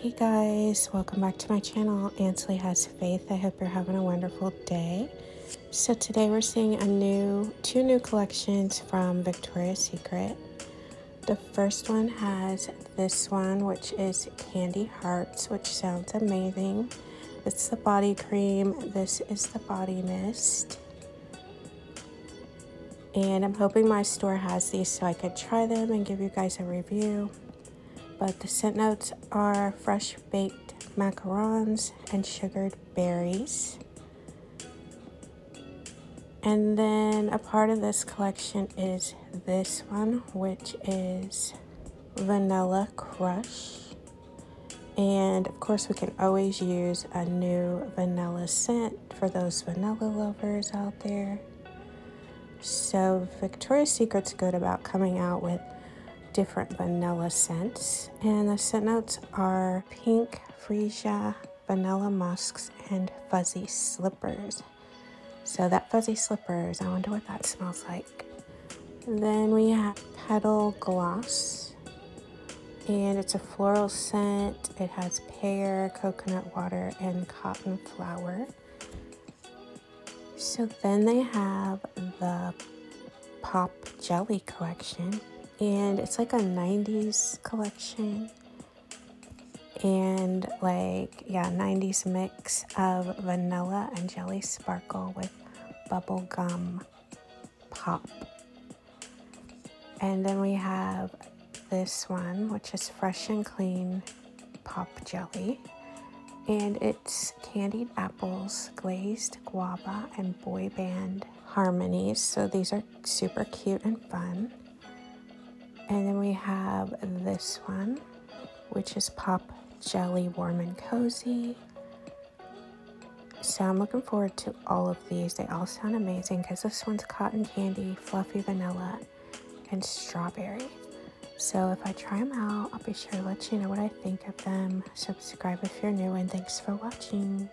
Hey guys, welcome back to my channel. Aynsley Has Faith. I hope you're having a wonderful day. So today we're seeing a new, two new collections from Victoria's Secret. The first one has this one, which is Candy Hearts, which sounds amazing. It's the body cream. This is the body mist. And I'm hoping my store has these so I could try them and give you guys a review but the scent notes are fresh baked macarons and sugared berries. And then a part of this collection is this one, which is Vanilla Crush. And of course, we can always use a new vanilla scent for those vanilla lovers out there. So Victoria's Secret's good about coming out with different vanilla scents. And the scent notes are pink, freesia, vanilla musks, and fuzzy slippers. So that fuzzy slippers, I wonder what that smells like. Then we have petal gloss. And it's a floral scent. It has pear, coconut water, and cotton flower. So then they have the Pop Jelly collection and it's like a 90s collection. And like yeah 90s mix of vanilla and jelly sparkle with bubble gum pop. And then we have this one which is fresh and clean pop jelly. And it's candied apples glazed guava and boy band harmonies. So these are super cute and fun and then we have this one, which is Pop Jelly Warm and Cozy. So I'm looking forward to all of these. They all sound amazing because this one's cotton candy, fluffy vanilla, and strawberry. So if I try them out, I'll be sure to let you know what I think of them. Subscribe if you're new, and thanks for watching.